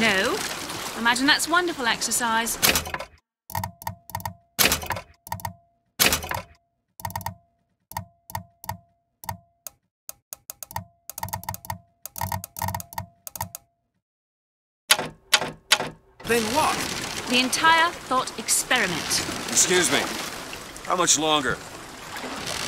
No. Imagine that's wonderful exercise. Then what? The entire thought experiment. Excuse me. How much longer?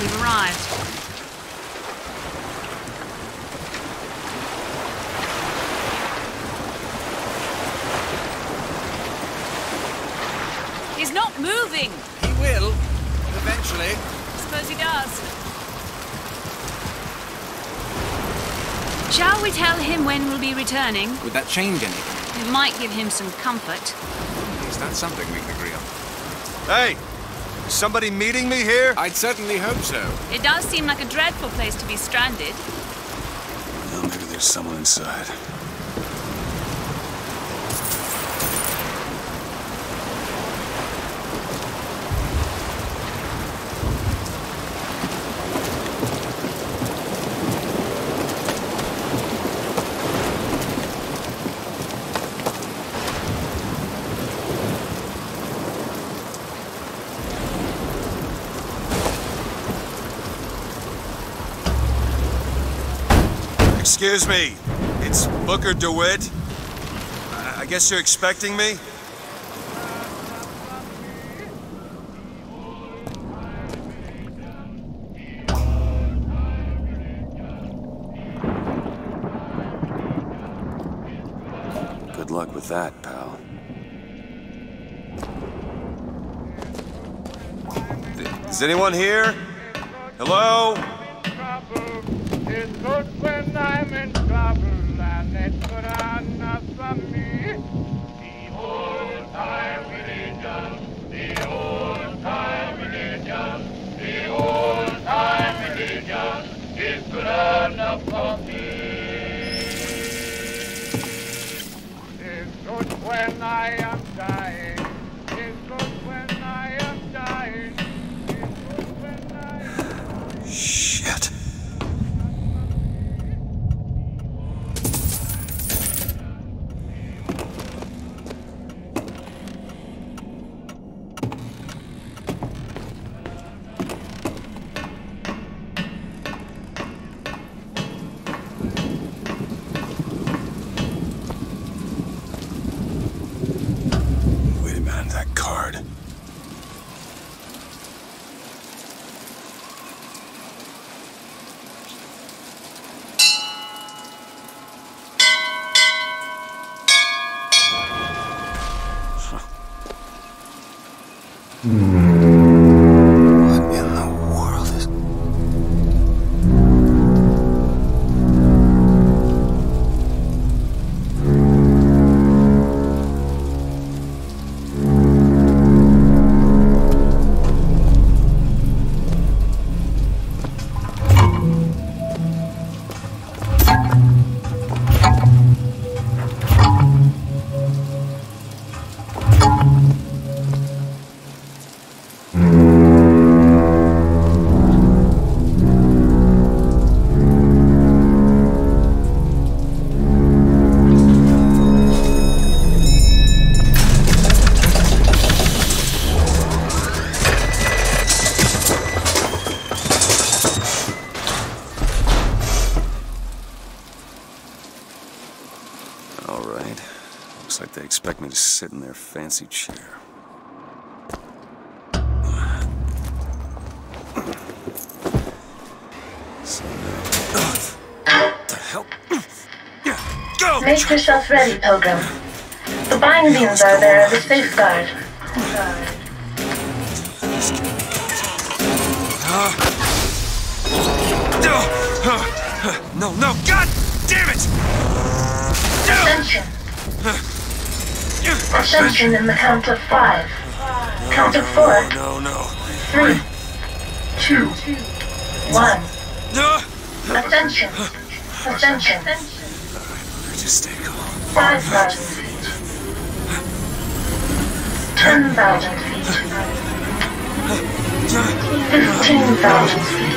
We've arrived. He's not moving. He will, eventually. I Suppose he does. Shall we tell him when we'll be returning? Would that change anything? It might give him some comfort. Is that something we can agree on? Hey! Is somebody meeting me here? I'd certainly hope so. It does seem like a dreadful place to be stranded. Well, maybe there's someone inside. Excuse me. It's Booker DeWitt. I I guess you're expecting me? Good luck with that, pal. Is anyone here? Hello? Expect me to sit in their fancy chair. So now... What the hell? Go! Make yourself ready, Pilgrim. The bindings are there as a safeguard. No, no, God damn it! Ascension. Ascension in the count of five. Count of four, No, no. three, two, one. No! Ascension. Ascension. Just stay calm. Five thousand feet. Ten thousand feet. Fifteen thousand feet.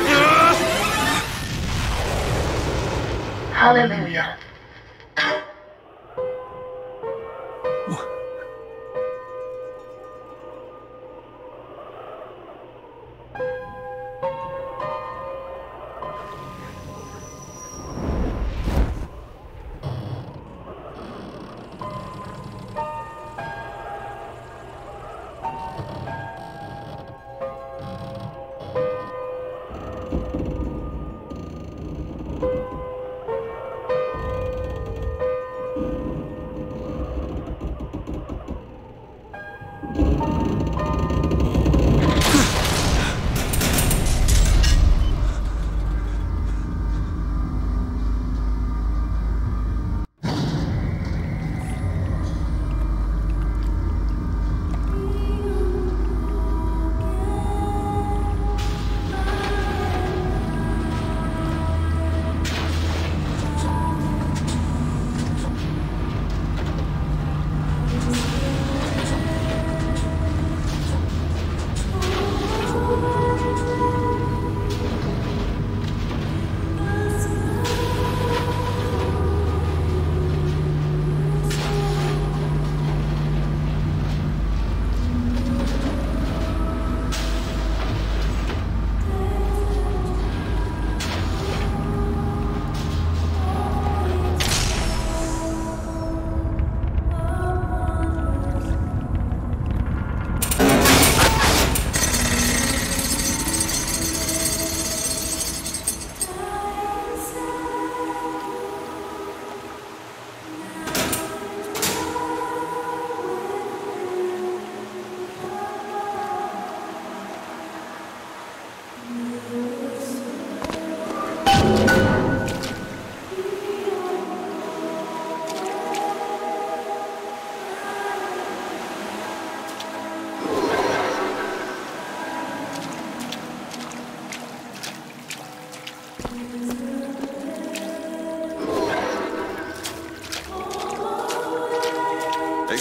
Hallelujah.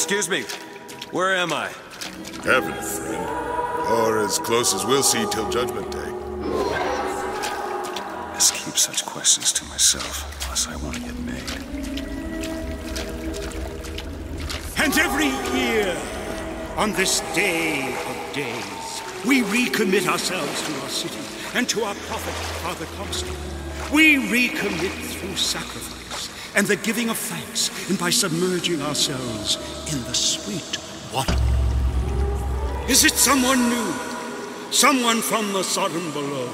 Excuse me. Where am I? Heaven, friend. Or as close as we'll see till Judgment Day. Best keep such questions to myself, unless I want to get made. And every year, on this day of days, we recommit ourselves to our city and to our prophet, Father Comstock. We recommit through sacrifice and the giving of thanks, and by submerging ourselves in the sweet water. Is it someone new? Someone from the sodden below,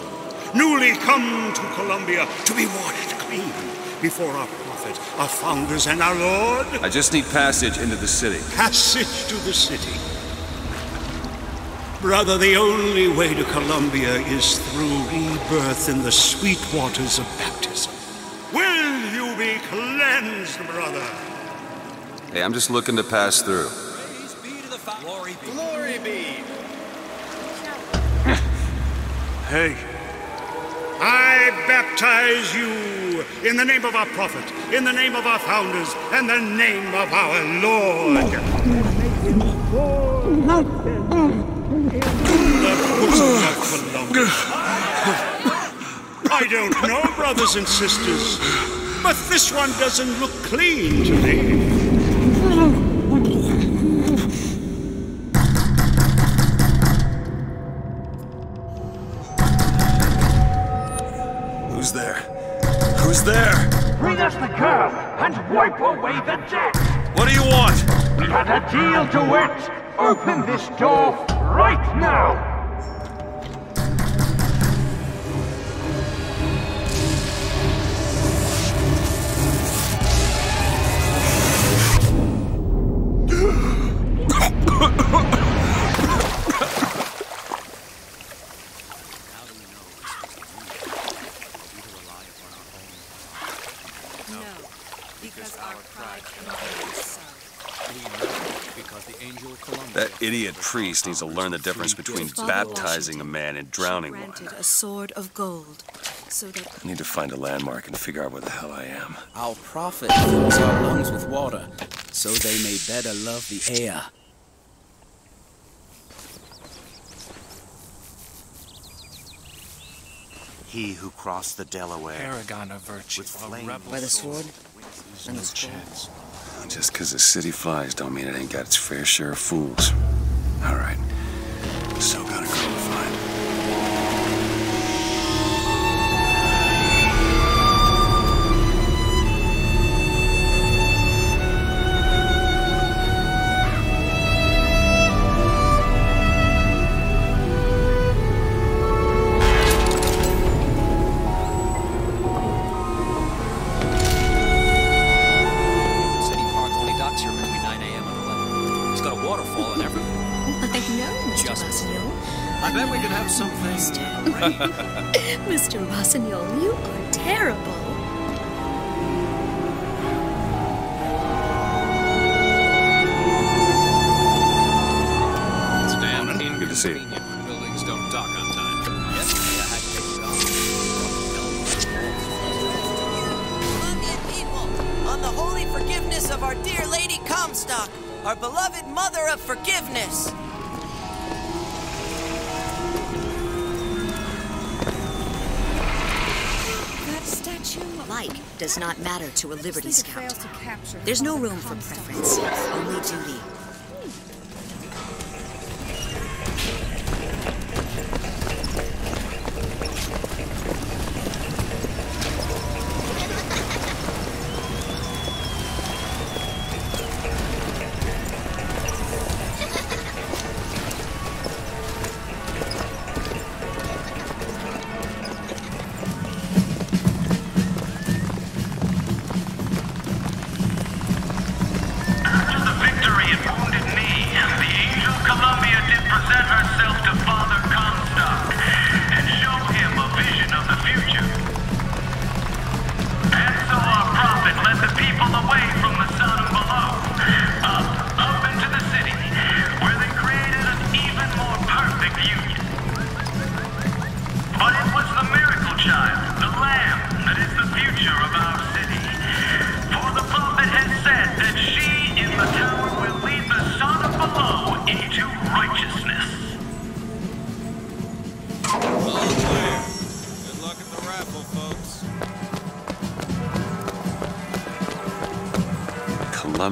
newly come to Columbia to be washed clean before our prophet, our founders, and our Lord? I just need passage into the city. passage to the city. Brother, the only way to Columbia is through rebirth in the sweet waters of baptism. Will you be cleansed, brother? Hey, I'm just looking to pass through. Glory be. Glory be. Hey, I baptize you in the name of our prophet, in the name of our founders, and the name of our Lord. The bosom of Columbia. I don't know, brothers and sisters, but this one doesn't look clean to me. Who's there? Who's there? Bring us the curve and wipe away the debt. What do you want? We had a deal to it. Open this door right now. That idiot priest needs to learn the difference between baptizing a man and drowning one. A sword of gold, so that I need to find a landmark and figure out where the hell I am. Our prophet fills our lungs with water, so they may better love the air. He who crossed the Delaware Paragon of virtue. with a flame rebel By the sword There's and no the scroll. chance. Just 'cause the city flies don't mean it ain't got its fair share of fools. All right. Still got forgiveness of our dear Lady Comstock, our beloved Mother of Forgiveness. That statue. Like does not matter to a Liberty Scout. There's no room for preference, only duty.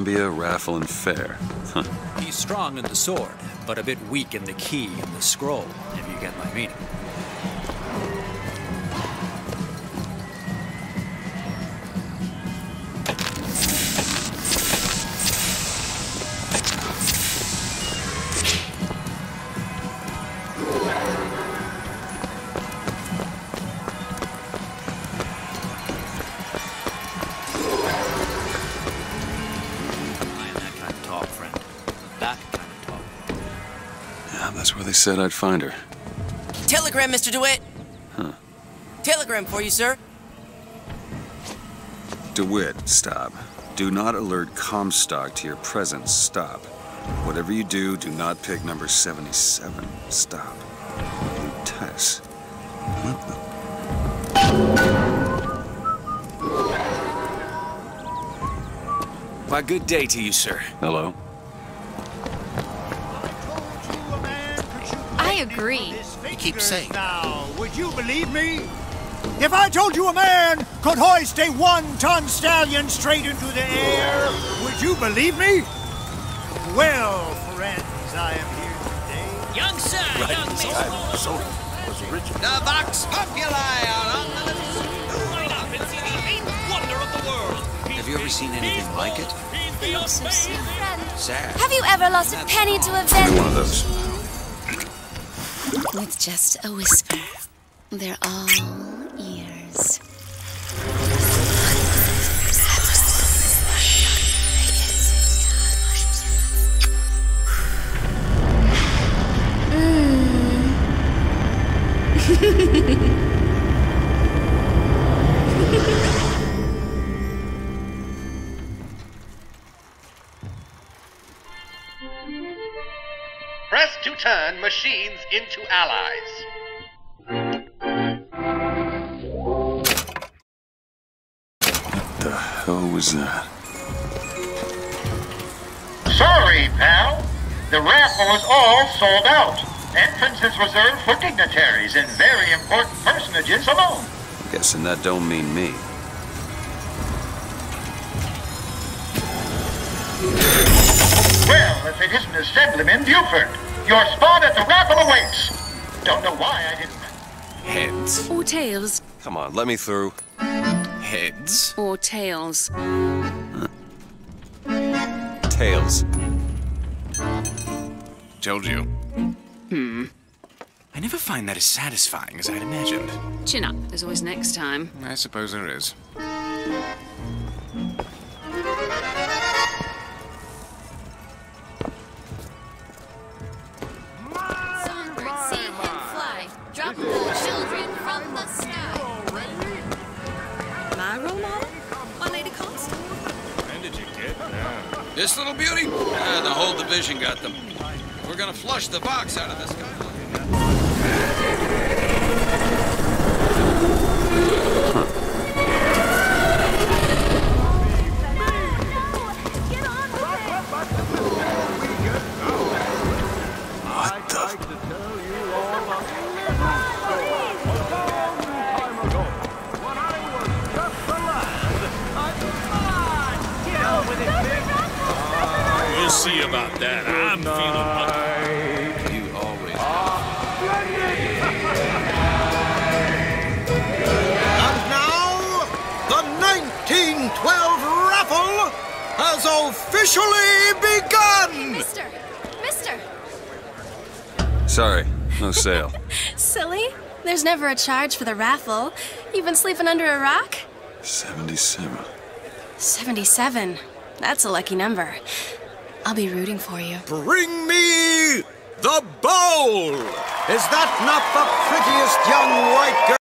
Columbia Raffle and Fair. Huh. He's strong in the sword, but a bit weak in the key and the scroll, if you get my meaning. Where they said I'd find her. Telegram, Mr. DeWitt. Huh. Telegram for you, sir. DeWitt, stop. Do not alert Comstock to your presence. Stop. Whatever you do, do not pick number 77. Stop. Tess. What the? Why, good day to you, sir. Hello? Agree. You keep saying. Now, would you believe me? If I told you a man could hoist a one-ton stallion straight into the air, would you believe me? Well, friends, I am here today. Young sir, Right, young this time, so was original. The Vox Populi are on the Line up and see the eighth wonder of the world. Have you ever seen anything like it? They look so sad. Sad. Have you ever lost a penny to a Give vendor? one of those. With just a whisper. They're all ears. Machines into allies. What the hell was that? Sorry, pal. The raffle is all sold out. Entrance is reserved for dignitaries and very important personages alone. Guessing that don't mean me. Well, if it isn't Assemblyman Buford, your spot at the raffle awaits. Don't know why I didn't. Heads. Or tails. Come on, let me through. Heads. Or tails. Tails. Told you. Hmm. I never find that as satisfying as I'd imagined. Chin up. There's always next time. I suppose there is. Division got them. We're gonna flush the box out of this guy. What about that. I'm feeling lucky. You always. And now, the 1912 raffle has officially begun! Mister! Mister! Sorry, no sale. Silly. There's never a charge for the raffle. You've been sleeping under a rock? 77. 77. That's a lucky number. I'll be rooting for you. Bring me the bowl! Is that not the prettiest young white girl?